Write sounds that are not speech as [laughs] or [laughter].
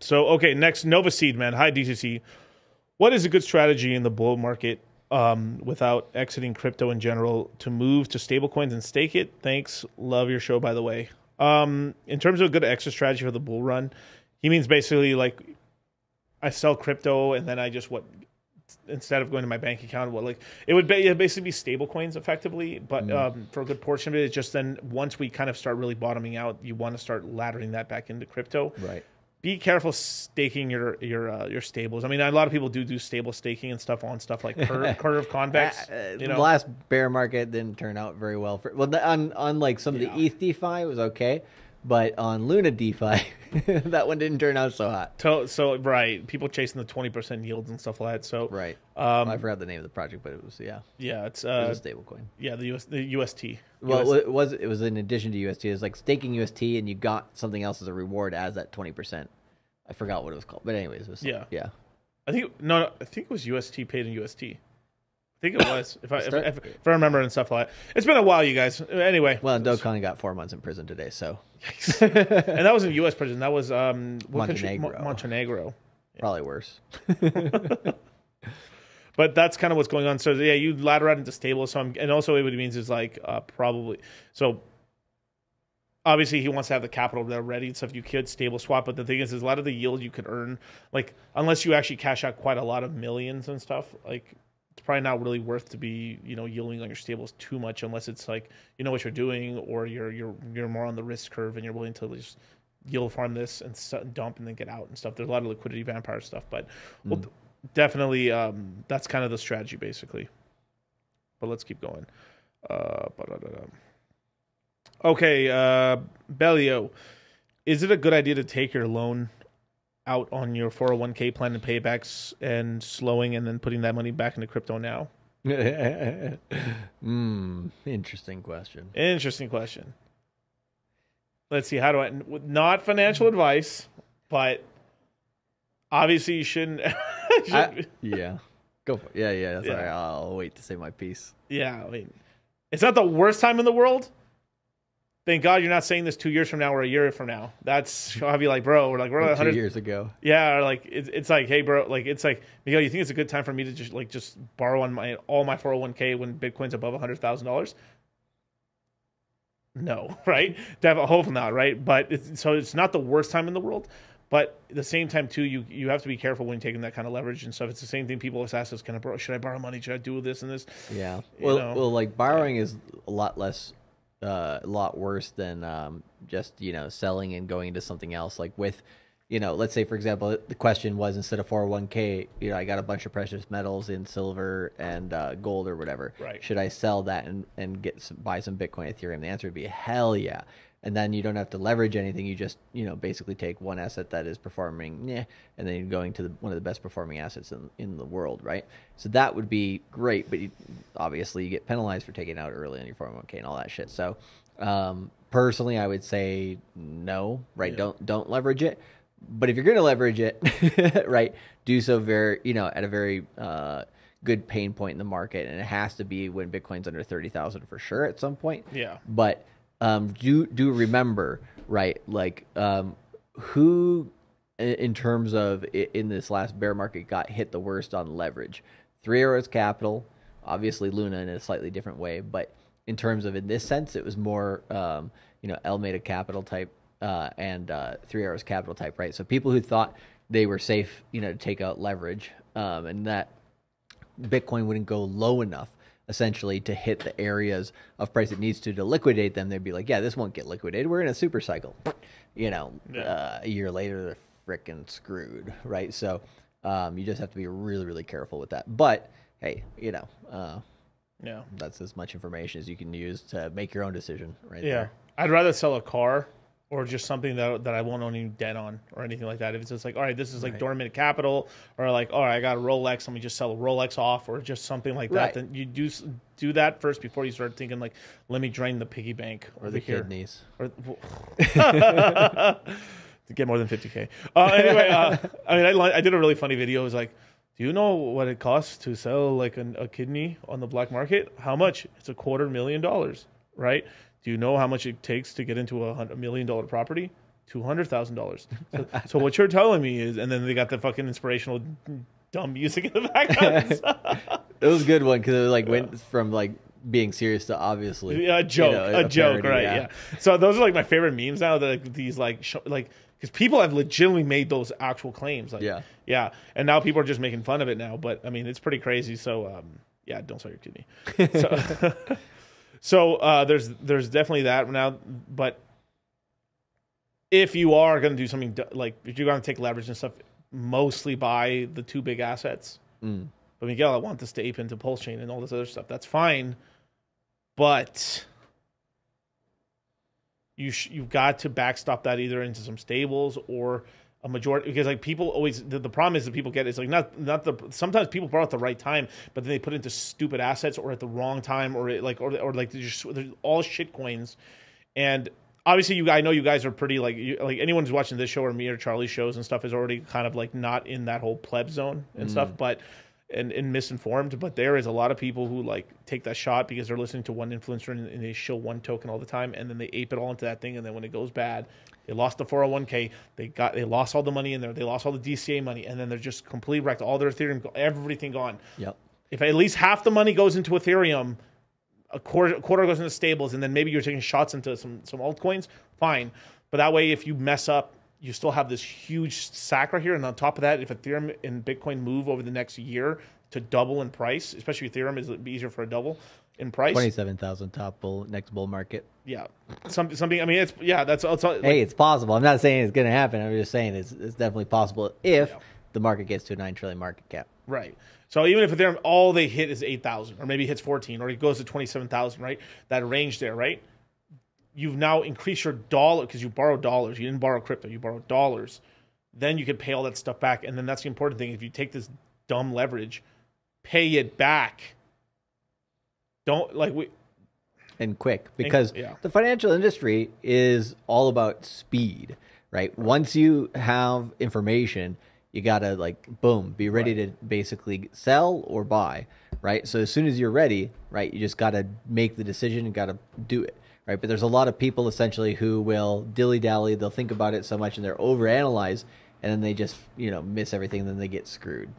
So okay, next Nova Seed man. Hi DCC. What is a good strategy in the bull market um, without exiting crypto in general to move to stablecoins and stake it? Thanks. Love your show by the way. Um, in terms of a good exit strategy for the bull run, he means basically like I sell crypto and then I just what instead of going to my bank account, what like it would be, basically be stable coins effectively. But Mm. um, for a good portion of it, it's just then once we kind of start really bottoming out, you want to start laddering that back into crypto. Right. Be careful staking your your uh, your stables. I mean, a lot of people do do stable staking and stuff on stuff like Curve, [laughs] Curve Convex. Uh, you the know, last bear market didn't turn out very well for well the, on on like some of Yeah. the ETH DeFi it was okay, but on Luna DeFi [laughs] that one didn't turn out so hot. so, so right, people chasing the twenty percent yields and stuff like that. So Right. um, I forgot the name of the project, but it was yeah, yeah, it's it uh, was a stable coin. yeah the US the UST. Well, US it was it was in addition to UST. It was like staking UST, and you got something else as a reward as that twenty percent. I forgot what it was called, but anyways, it was Yeah. yeah. I think no, no, I think it was UST paid in UST. I think it was. If I if, if, if I remember and stuff like that. It's been a while, you guys. Anyway, Well, Do Kwon got four months in prison today, so and that was in U.S. prison. That was um what country? Montenegro. Mo- Montenegro. probably worse. [laughs] [laughs] But that's kind of what's going on. So yeah, you ladder out into stable. So I'm, and also what it means is like uh, probably so. Obviously, he wants to have the capital there ready, so if you could stable swap. But the thing is, is a lot of the yield you could earn, like unless you actually cash out quite a lot of millions and stuff, like it's probably not really worth to be you know yielding on your stables too much unless it's like you know what you're doing or you're you're you're more on the risk curve and you're willing to just yield farm this and s- dump and then get out and stuff. There's a lot of liquidity vampire stuff, but well, definitely um, that's kind of the strategy basically. But let's keep going. Uh, okay, uh, Bellio, is it a good idea to take your loan out on your 401k plan and paybacks and slowing and then putting that money back into crypto now? [laughs] Hmm. Interesting question. Interesting question. Let's see. How do I? Not financial advice, but obviously you shouldn't. [laughs] shouldn't I- yeah. Go for it. Yeah, yeah. That's Yeah. all right. I'll wait to say my piece. Yeah, I mean, it's not the worst time in the world. Thank God you're not saying this two years from now or a year from now. That's [laughs] I'll be like, bro, we're like we're Two 100. years ago. Yeah, or like it's, it's like, hey, bro, like it's like Miguel, you think it's a good time for me to just like just borrow on my all my 401k when Bitcoin's above hundred thousand dollars? No, [laughs] right? to have Definitely, hopefully not, right? But it's, so it's not the worst time in the world. But at the same time, too, you you have to be careful when you're taking that kind of leverage and stuff. It's the same thing people always ask us, "Can I borrow? Should I borrow money? Should I do this and this?" Yeah. You Well, know? well, like borrowing is a lot less, uh, a lot worse than um, just you know selling and going into something else. Like with, you know, let's say for example, the question was instead of 401k, you know, I got a bunch of precious metals in silver and uh, gold or whatever. Right. Should I sell that and and get some, buy some Bitcoin, Ethereum? The answer would be hell yeah. And then you don't have to leverage anything. You just you know basically take one asset that is performing, yeah, and then you're going to the, one of the best performing assets in in the world, right? So that would be great, but you, obviously you get penalized for taking out early on your 401k and all that shit. So um, personally, I would say no, right? Yeah. Don't don't leverage it. But if you're going to leverage it, [laughs] right, do so very you know at a very uh, good pain point in the market, and it has to be when Bitcoin's under thirty thousand for sure at some point Yeah, but um, do do remember right like um, who in terms of in this last bear market got hit the worst on leverage. Three arrows capital obviously luna in a slightly different way but in terms of in this sense it was more um, you know Alameda capital type uh, and uh, three arrows capital type right? So people who thought they were safe you know to take out leverage um, and that Bitcoin wouldn't go low enough essentially to hit the areas of price it needs to to liquidate them. They'd be like, yeah, this won't get liquidated. We're in a super cycle. You know, Yeah. uh, a year later, they're freaking screwed, right? So um, you just have to be really, really careful with that. But hey, you know, uh, yeah, that's as much information as you can use to make your own decision, right? yeah. there. I'd rather sell a car or just something that that I won't own any debt on or anything like that. If it's just like, all right, this is like Right. dormant capital, or like, all right, I got a Rolex, let me just sell a Rolex off, or just something like Right. that. Then you do do that first before you start thinking like, let me drain the piggy bank Or the here. kidneys. Or, [laughs] to get more than 50k. Uh, anyway, uh, I mean, I, I did a really funny video. It was like, do you know what it costs to sell like an, a kidney on the black market? How much? It's a quarter million dollars, right? Do you know how much it takes to get into a hundred million dollar property? two hundred thousand dollars. So, [laughs] so what you're telling me is, and then they got the fucking inspirational dumb music in the background. [laughs] It was a good one because it like went from like being serious to obviously Yeah, a joke, you know, a, joke, parody, right? Yeah. So those are like my favorite memes now. That like, these like sh- like because people have legitimately made those actual claims. Like, Yeah. yeah, and now people are just making fun of it now. But I mean, it's pretty crazy. So um, yeah, don't sell your kidney. [laughs] So, so uh, there's there's definitely that now. But if you are going to do something like if you're going to take leverage and stuff, mostly buy the two big assets. Mm. But Miguel, I want this to ape into Pulse Chain and all this other stuff. That's fine, but you sh- you've got to backstop that either into some stables or a majority because like people always the, the problem is that people get it's like not not the sometimes people borrow at the right time but then they put into stupid assets or at the wrong time or it, like or or like they're just they're all shit coins. And obviously you I know you guys are pretty like you, like anyone who's watching this show or me or Charlie's shows and stuff is already kind of like not in that whole pleb zone and mm. stuff but and, and misinformed but there is a lot of people who like take that shot because they're listening to one influencer and, and they show one token all the time and then they ape it all into that thing and then when it goes bad they lost the 401k they got they lost all the money in there they lost all the DCA money and then they're just completely wrecked all their ethereum everything gone Yep. if at least half the money goes into Ethereum, a quarter, a quarter goes into stables, and then maybe you're taking shots into some some altcoins, fine. But that way, if you mess up, you still have this huge sack right here. And on top of that, if Ethereum and Bitcoin move over the next year to double in price, especially Ethereum is be easier for a double in price. Twenty-seven thousand top bull next bull market. Yeah, some, something. I mean, it's yeah, that's it's, like, Hey, it's possible. I'm not saying it's going to happen. I'm just saying it's, it's definitely possible if Yeah. the market gets to a nine trillion market cap. Right. So even if Ethereum all they hit is eight thousand, or maybe hits fourteen, or it goes to twenty seven thousand, right? That range there, right? You've now increased your dollar because you borrowed dollars. You didn't borrow crypto. You borrowed dollars. Then you can pay all that stuff back, and then that's the important thing. If you take this dumb leverage, pay it back. Don't like we. and quick because yeah. the financial industry is all about speed, right? Once you have information, you gotta like boom, be ready to basically sell or buy, right? So as soon as you're ready, right, you just gotta make the decision and gotta do it, right? But there's a lot of people essentially who will dilly dally, they'll think about it so much and they're overanalyze, and then they just you know miss everything, and then they get screwed.